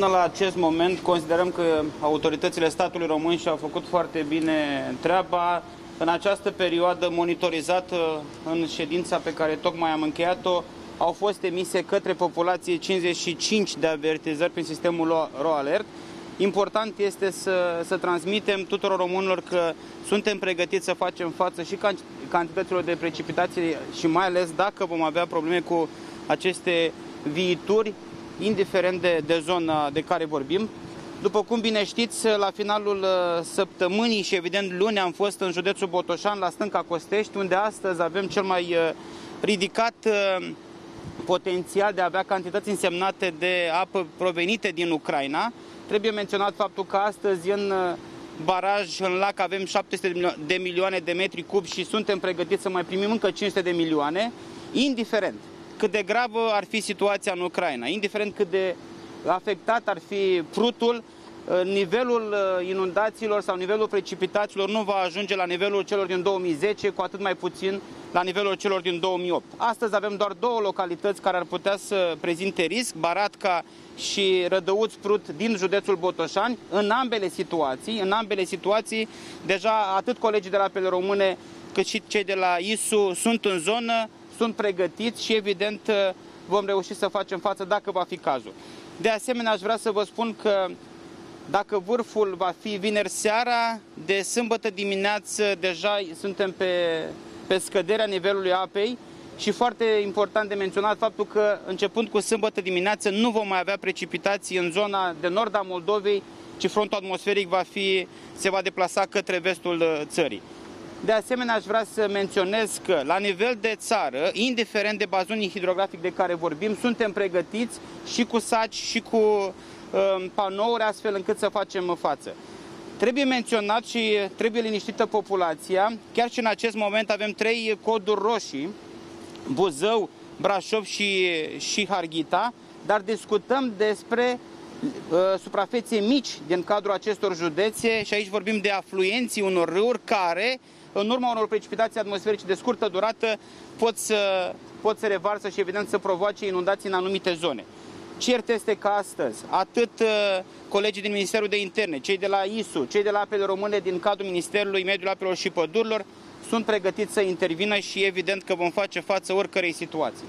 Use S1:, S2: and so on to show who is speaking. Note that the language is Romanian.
S1: Până la acest moment considerăm că autoritățile statului român și-au făcut foarte bine treaba. În această perioadă monitorizată în ședința pe care tocmai am încheiat-o, au fost emise către populație 55 de avertizări prin sistemul RoAlert. Important este să, să transmitem tuturor românilor că suntem pregătiți să facem față și cantităților de precipitații și mai ales dacă vom avea probleme cu aceste viituri indiferent de, de zona de care vorbim. După cum bine știți, la finalul uh, săptămânii și evident luni am fost în județul Botoșan, la stânca Costești, unde astăzi avem cel mai uh, ridicat uh, potențial de a avea cantități însemnate de apă provenite din Ucraina. Trebuie menționat faptul că astăzi în baraj, în lac, avem 700 de milioane de metri cub și suntem pregătiți să mai primim încă 500 de milioane, indiferent cât de gravă ar fi situația în Ucraina, indiferent cât de afectat ar fi frutul, nivelul uh, inundațiilor sau nivelul precipitațiilor nu va ajunge la nivelul celor din 2010, cu atât mai puțin la nivelul celor din 2008. Astăzi avem doar două localități care ar putea să prezinte risc, Baratca și Rădăuț Prut din județul Botoșani. În ambele situații, în ambele situații, deja atât colegii de la Pele Române cât și cei de la ISU sunt în zonă, sunt pregătiți și evident vom reuși să facem față dacă va fi cazul. De asemenea, aș vrea să vă spun că dacă vârful va fi vineri seara, de sâmbătă dimineață deja suntem pe, pe scăderea nivelului apei și foarte important de menționat faptul că începând cu sâmbătă dimineață nu vom mai avea precipitații în zona de nord a Moldovei, ci frontul atmosferic va fi, se va deplasa către vestul uh, țării. De asemenea, aș vrea să menționez că la nivel de țară, indiferent de bazonii hidrografic de care vorbim, suntem pregătiți și cu saci și cu uh, panouri astfel încât să facem față. Trebuie menționat și trebuie liniștită populația. Chiar și în acest moment avem trei coduri roșii, Buzău, Brașov și, și Harghita, dar discutăm despre uh, suprafețe mici din cadrul acestor județe și aici vorbim de afluenții unor râuri care în urma unor precipitații atmosferice de scurtă durată pot să, pot să revarsă și evident să provoace inundații în anumite zone. Cert este că astăzi atât uh, colegii din Ministerul de Interne, cei de la ISU, cei de la Apele Române din cadrul Ministerului Mediului Apelor și Pădurilor sunt pregătiți să intervină și evident că vom face față oricărei situații.